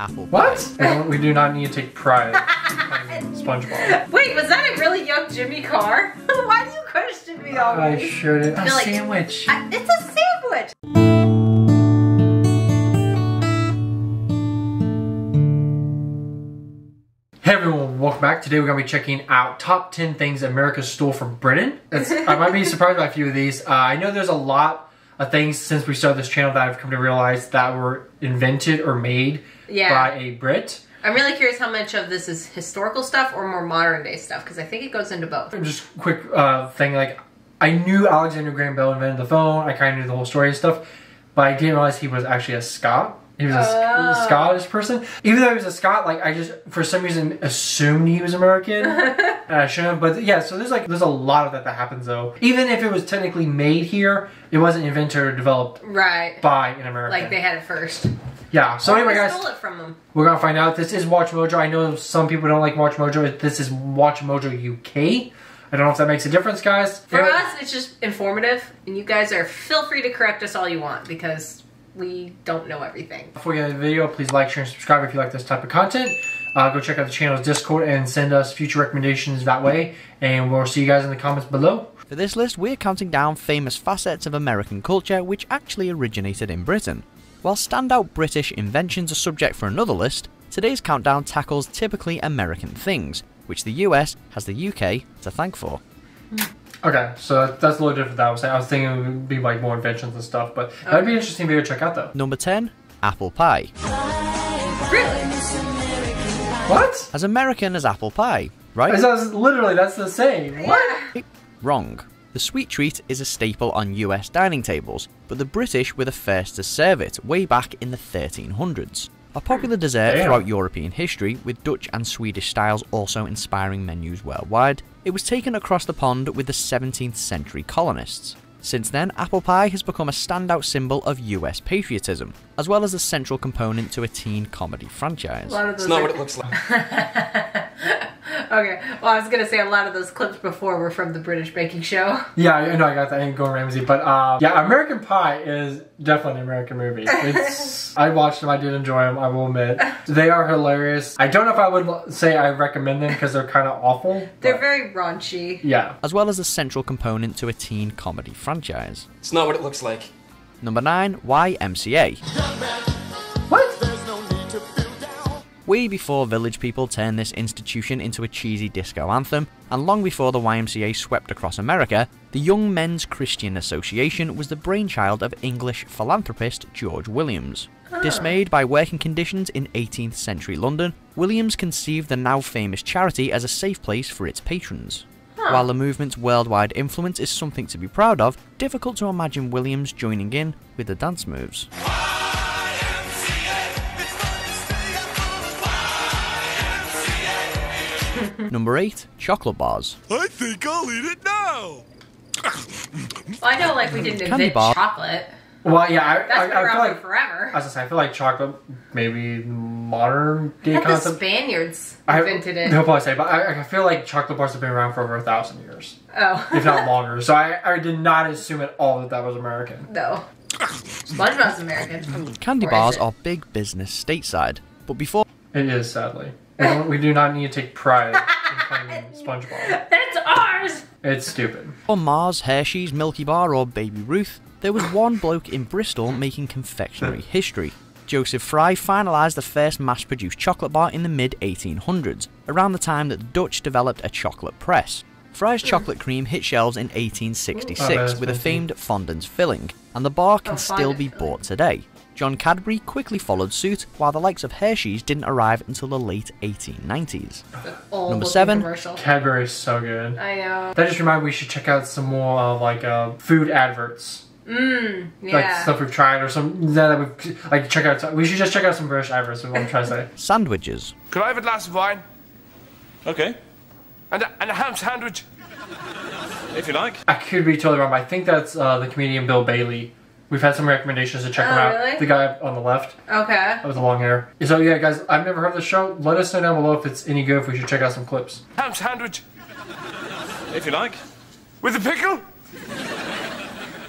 apple. What? We, don't, we do not need to take pride in SpongeBob. Wait, was that a really young Jimmy Carr? Why do you question me I shouldn't. A like- sandwich. I- it's a sandwich. Hey everyone, welcome back. Today we're going to be checking out top 10 things America stole from Britain. It's, I might be surprised by a few of these. Uh, I know there's a lot of things since we started this channel that I've come to realize that were invented or made Yeah. by a Brit. I'm really curious how much of this is historical stuff or more modern day stuff because I think it goes into both. Just quick uh, thing, like I knew Alexander Graham Bell invented the phone. I kind of knew the whole story and stuff, but I didn't realize he was actually a Scot. He was a Oh. Scottish person. Even though he was a Scot, like I just for some reason assumed he was American. and I shouldn't. But yeah, so there's like there's a lot of that that happens though. Even if it was technically made here, it wasn't invented or developed Right. by an American. Like they had it first. yeah. So anyway, guys, stole it from them. we're gonna find out. This is Watch Mojo. I know some people don't like Watch Mojo. This is Watch Mojo UK. I don't know if that makes a difference, guys. For Anyway, us, it's just informative, and you guys are feel free to correct us all you want because we don't know everything. Before we get into the video, please like, share, and subscribe if you like this type of content. Uh, go check out the channel's Discord and send us future recommendations that way. And we'll see you guys in the comments below. For this list, we're counting down famous facets of American culture which actually originated in Britain. While standout British inventions are subject for another list, today's countdown tackles typically American things, which the US has the UK to thank for. Okay, so that's a little different than I was saying. I was thinking it would be like more inventions and stuff, but that'd be an interesting video to check out though. Number 10, apple pie. Really? What? As American as apple pie, right? It's- it's literally, that's the same. What? Wrong. The sweet treat is a staple on US dining tables, but the British were the first to serve it way back in the 1300s. A popular dessert Damn. throughout European history, with Dutch and Swedish styles also inspiring menus worldwide, it was taken across the pond with the 17th century colonists. Since then, apple pie has become a standout symbol of US patriotism, as well as a central component to a teen comedy franchise. A It's not are- what it looks like. Okay. Well, I was gonna say a lot of those clips before were from the British Baking Show. Yeah, I know I got that. I ain't Gordon Ramsay, but uh, yeah, American Pie is definitely an American movie. It's I watched them. I did enjoy them. I will admit they are hilarious. I don't know if I would say I recommend them because they're kind of awful. They're but- very raunchy. yeah. As well as a central component to a teen comedy franchise. It's not what it looks like. Number 9, YMCA. Way before Village People turned this institution into a cheesy disco anthem, and long before the YMCA swept across America, the Young Men's Christian Association was the brainchild of English philanthropist George Williams. Ah. Dismayed by working conditions in 18th century London, Williams conceived the now famous charity as a safe place for its patrons. While the movement's worldwide influence is something to be proud of, difficult to imagine Williams joining in with the dance moves. Number 8, chocolate bars. I think I'll eat it now. Well, I know, like we didn't Candy invent bar. chocolate. Well, yeah, I, That's I, been I around feel like forever. as I say, I feel like chocolate maybe modern I day thought the concept. Spaniards I, invented it. They'll probably say, but I, I feel like chocolate bars have been around for over a thousand years, Oh. if not longer. So I, I did not assume at all that that was American. no. SpongeBob's American. Candy Or bars are big business stateside, but before It is sadly. We, don't, we do not need to take pride in claiming SpongeBob. That's ours! It's stupid. Or Mars, Hershey's, Milky Bar, or Baby Ruth, there was one bloke in Bristol making confectionery history. Joseph Fry finalised the first mass produced chocolate bar in the mid 1800s, around the time that the Dutch developed a chocolate press. Fry's chocolate cream hit shelves in Oh, 1866 that's with a fancy. famed fondant filling, and the bar can Oh, still be bought today. John Cadbury quickly followed suit, while the likes of Hershey's didn't arrive until the late 1890s. Number seven. Commercial. Cadbury is so good. I know. That just reminded me we should check out some more uh, like uh, food adverts. Mmm. Like stuff we've tried or some that we've like check out. We should just check out some British adverts. Is what I'm trying to say. Sandwiches. Could I have a glass of wine? Okay. And a, and a ham sandwich? If you like. I could be totally wrong, but I think that's uh, the comedian Bill Bailey. We've had some recommendations to check Oh, him out. really? The guy on the left okay. with the long hair. So yeah, guys, I've never heard of the show. Let us know down below if it's any good. If we should check out some clips. Ham sandwich? If you like. With a pickle?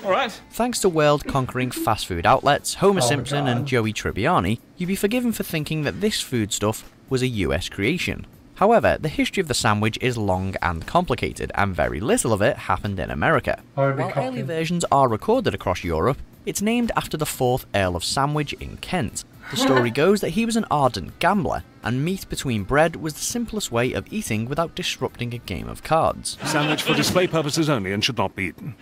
All right. Thanks to world conquering fast food outlets, Homer Oh Simpson and Joey Tribbiani, you'd be forgiven for thinking that this foodstuff was a US creation. However, the history of the sandwich is long and complicated, and very little of it happened in America. It'd While early versions are recorded across Europe, it's named after the 4th Earl of Sandwich in Kent. The story goes that he was an ardent gambler, and meat between bread was the simplest way of eating without disrupting a game of cards. Sandwich for display purposes only and should not be eaten.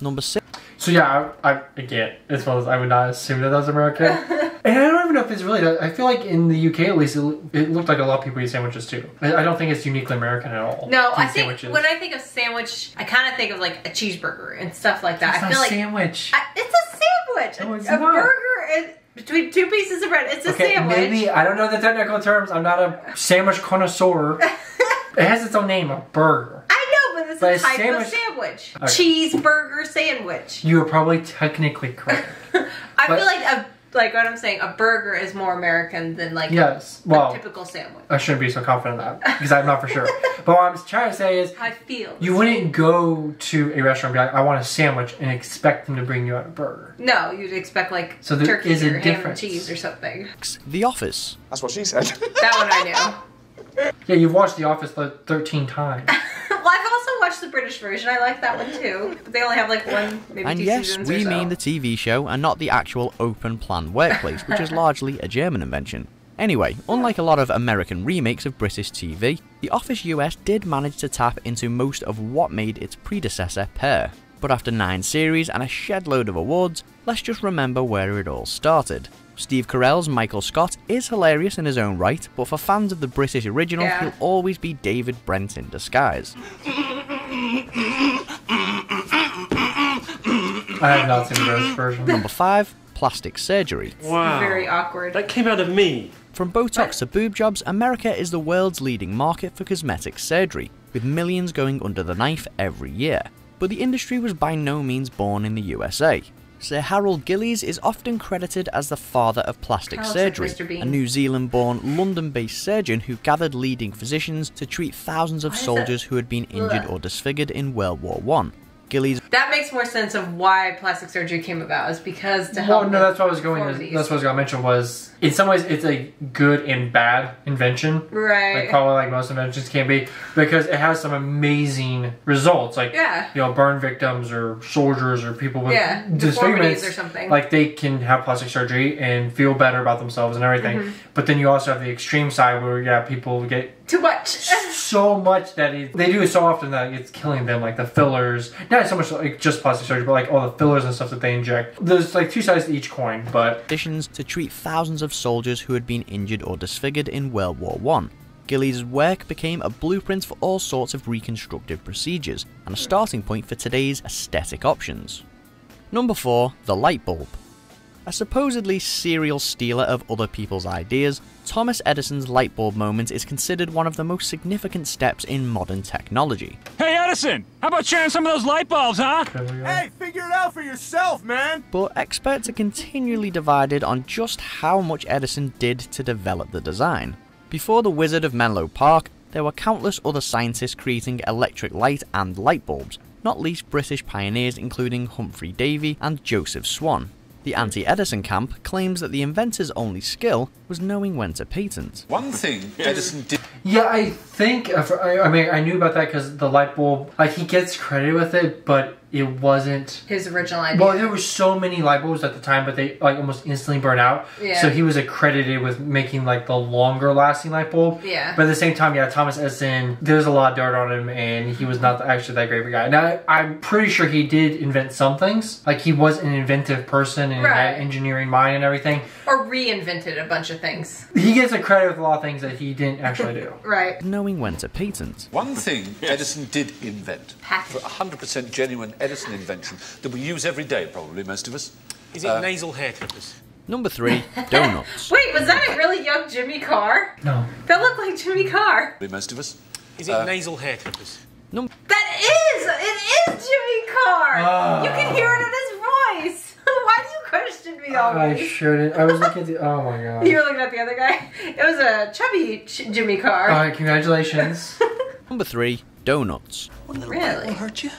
Number 6. So yeah, I, I again, as well as I would not assume that that was American. and I don't even know if it's really. that- I feel like in the UK at least, it, it looked like a lot of people eat sandwiches too. I, I don't think it's uniquely American at all. No, I think sandwiches. when I think of sandwich, I kind of think of like a cheeseburger and stuff like that. it's I feel a like sandwich. I, it's a sandwich. No, a it's a not. burger and between two pieces of bread. It's a okay, sandwich. maybe I don't know the technical terms. I'm not a sandwich connoisseur. it has its own name, a burger. I know, but it's But a a type sandwich- of sandwich. Okay. Cheeseburger sandwich. You are probably technically correct. I But- feel like a like what I'm saying. A burger is more American than like yes. a Well, typical sandwich. I shouldn't be so confident in that because I'm not for sure. but what I'm trying to say is, I feel you wouldn't go to a restaurant and be like, "I want a sandwich," and expect them to bring you out a burger. No, you'd expect like So there turkey is a or ham and difference. cheese or something. The Office. That's what she said. That one I knew. Yeah, you've watched The Office like 13 times. well, I've also watched the British version. I like that one too. But they only have like one, maybe And two yes, seasons we or so. mean the TV show and not the actual open plan workplace, which is largely a German invention. Anyway, unlike a lot of American remakes of British TV, The Office US did manage to tap into most of what made its predecessor pair. But after nine series and a shed load of awards, let's just remember where it all started. Steve Carell's Michael Scott is hilarious in his own right, but for fans of the British original, Yeah. he'll always be David Brent in disguise. I have not seen the British version. Number 5, Plastic Surgery. Wow. Very awkward. That came out of me. From Botox to boob jobs, America is the world's leading market for cosmetic surgery, with millions going under the knife every year. But the industry was by no means born in the USA. Sir Harold Gillies is often credited as the father of plastic Kinda looks like surgery, a New Zealand born, London based surgeon who gathered leading physicians to treat thousands of soldiers who had been injured or disfigured in World War One. Gillies that makes more sense of why plastic surgery came about. Is because to Well, help. no, that's what I was going. To, that's what I was going to mention. Was in some ways it's a good and bad invention. Right. Like probably like most inventions can be because it has some amazing results. Like Yeah. you know, burn victims or soldiers or people with Yeah, disfigurements deformities or something. Like they can have plastic surgery and feel better about themselves and everything. Mm-hmm. But then you also have the extreme side where yeah, people get Too much. So much that it, they do it so often that it's killing them. Like the fillers, not so much like just plastic surgery, but like all the fillers and stuff that they inject. There's like two sides to each coin, but physicians to treat thousands of soldiers who had been injured or disfigured in World War One. Gillies' work became a blueprint for all sorts of reconstructive procedures and a starting point for today's aesthetic options. Number 4. The light bulb. A supposedly serial stealer of other people's ideas, Thomas Edison's light bulb moment is considered one of the most significant steps in modern technology. Hey, Edison! How about sharing some of those light bulbs, huh? Hey, figure it out for yourself, man. but experts are continually divided on just how much Edison did to develop the design. Before the Wizard of Menlo Park, there were countless other scientists creating electric light and light bulbs, not least British pioneers including Humphrey Davy and Joseph Swan. The anti Edison camp claims that the inventor's only skill was knowing when to patent. One thing Edison did yeah, I think I I mean I knew about that because the light bulb, like he gets credit with it, but it wasn't. His original idea. Well, there were so many light bulbs at the time, but they like almost instantly burn out. Yeah. So he was accredited with making like the longer lasting light bulb. Yeah. But at the same time, yeah, Thomas Edison, there's a lot of dirt on him, and he was not actually that great of a guy. Now, I'm pretty sure he did invent some things. Like he was an inventive person and Right. had engineering mind and everything. or reinvented a bunch of things. He gets a credit with a lot of things that he didn't actually do. Right. Knowing when to patent. one thing Edison did invent. Patent. For 100% genuine Edison invention that we use every day, probably most of us. Is it nasal hair clippers? Number 3. Donuts. Wait, was that a really young Jimmy Carr? No. That looked like Jimmy Carr. Probably most of us. Is it nasal hair clippers? Num- That is! It is Jimmy Carr! Ah. You can hear it in his voice! Why do you question me I always? shouldn't. I was looking at the. Oh my god. You were looking at the other guy? It was a chubby Ch- Jimmy Carr. Alright, congratulations. Number 3. Donuts. really? hurt you?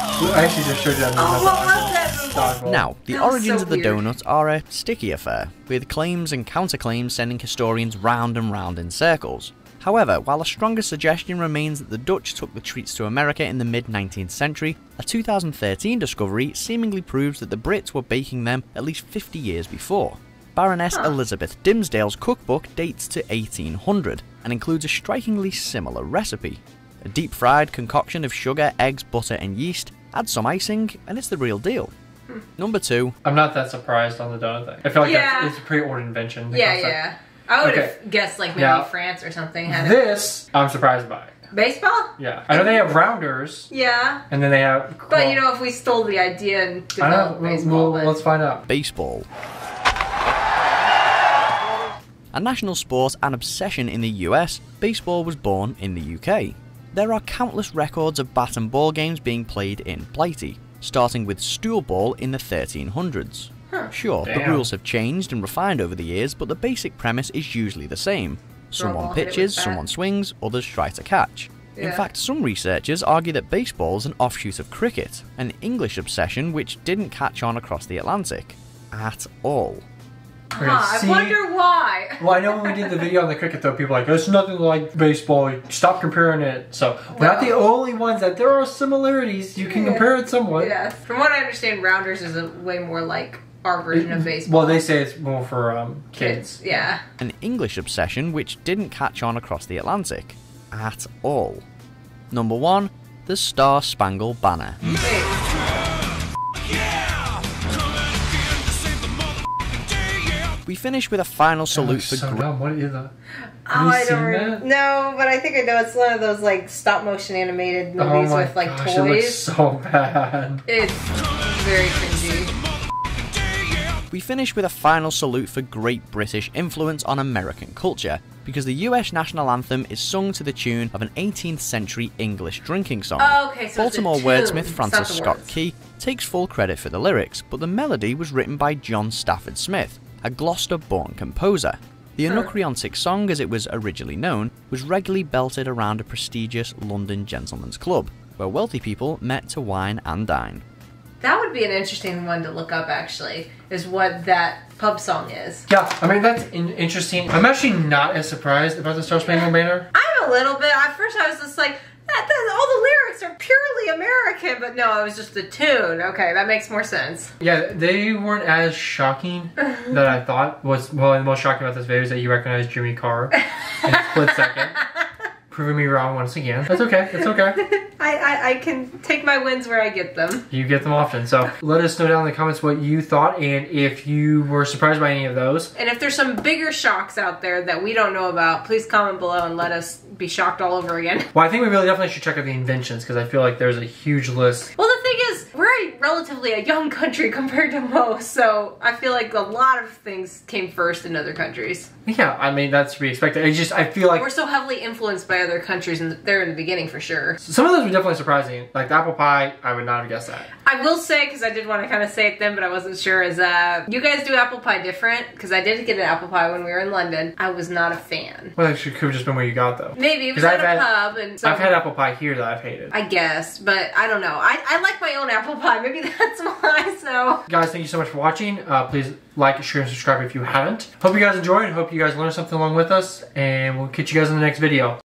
I actually just showed you oh, that. Oh, what was that movie? Now, the That origins so of the weird. donut are a sticky affair, with claims and counterclaims sending historians round and round in circles. However, while a stronger suggestion remains that the Dutch took the treats to America in the mid 19th century, a 2013 discovery seemingly proves that the Brits were baking them at least 50 years before. Baroness Elizabeth Dimsdale's cookbook dates to 1800 and includes a strikingly similar recipe. A deep fried concoction of sugar, eggs, butter, and yeast, add some icing, and it's the real deal. Hmm. Number 2, I'm not that surprised on the donut thing. I feel like Yeah. that's, it's a pre-ordered invention. the Yeah, concept. Yeah. I would Okay. have guessed like maybe Now, France or something had it. This, I'm surprised by. Baseball? Yeah. I know they have rounders, Yeah. and then they have. But you know, if we stole the idea and I don't know. developed We'll, baseball, we'll- let's find out. baseball. A national sport and obsession in the US, baseball was born in the UK. There are countless records of bat and ball games being played in Blighty, starting with stool ball in the 1300s. Sure, the rules have changed and refined over the years, but the basic premise is usually the same. Someone ball, hit it with pitches, someone swings, others try to catch. In fact, some researchers argue that baseball is an offshoot of cricket, an English obsession which didn't catch on across the Atlantic. At all. huh, I wonder why. Well, I know when we did the video on the cricket, though, people were like, it's nothing like baseball. Stop comparing it. So, we're not the only ones that there are similarities. You can Yeah. compare it somewhat. Yeah. From what I understand, rounders is a way more like our version of baseball. Well, they say it's more for um, kids. Yeah. An English obsession which didn't catch on across the Atlantic. At all. Number 1. The Star Spangled Banner. We finish with a final That salute looks for so gr- dumb. What is that? Oh, Have you I seen don't that? remember. No, but I think I know it's one of those like stop motion animated movies oh my with like gosh, it looks so bad. It's very cringy. We finish with a final salute for great British influence on American culture, because the US national anthem is sung to the tune of an 18th century English drinking song. Oh, okay, so Baltimore wordsmith Francis Scott. Key takes full credit for the lyrics, but the melody was written by John Stafford Smith, a Gloucester born composer. The Anacreontic song, as it was originally known, was regularly belted around a prestigious London gentleman's club, where wealthy people met to wine and dine. That would be an interesting one to look up. Actually, is what that pub song is. Yeah, I mean, that's in- interesting. I'm actually not as surprised about the Star Spangled Banner. I'm a little bit. At first, I was just like, that, that, all the lyrics are purely American, but no, it was just the tune. Okay, that makes more sense. Yeah, they weren't as shocking that I thought. Was well, the most shocking about this video is that you recognize Jimmy Carr in a split second, proving me wrong once again. That's okay. It's okay. I, I, I can take my wins where I get them. You get them often. So let us know down in the comments what you thought and if you were surprised by any of those. And if there's some bigger shocks out there that we don't know about, please comment below and let us be shocked all over again. Well, I think we really definitely should check out the inventions because I feel like there's a huge list. Well, the thing is, we're a relatively a young country compared to most, so I feel like a lot of things came first in other countries. Yeah, I mean that's to be expected. I just I feel like We're so heavily influenced by other countries, and they're in the beginning for sure. some of those were definitely surprising. Like the apple pie, I would not have guessed that. I will say, because I did want to kind of say it then, but I wasn't sure, is uh, you guys do apple pie different? Because I did get an apple pie when we were in London. I was not a fan. Well, that should- could have just been where you got though. Maybe it was at I've a had- pub, and so I've had apple pie here that I've hated. I guess, but I don't know. I, I like my own apple pie. Maybe that's why. So Guys, thank you so much for watching. Uh, please like, share, and subscribe if you haven't. Hope you guys enjoyed. Hope you guys learned something along with us, and we'll catch you guys in the next video.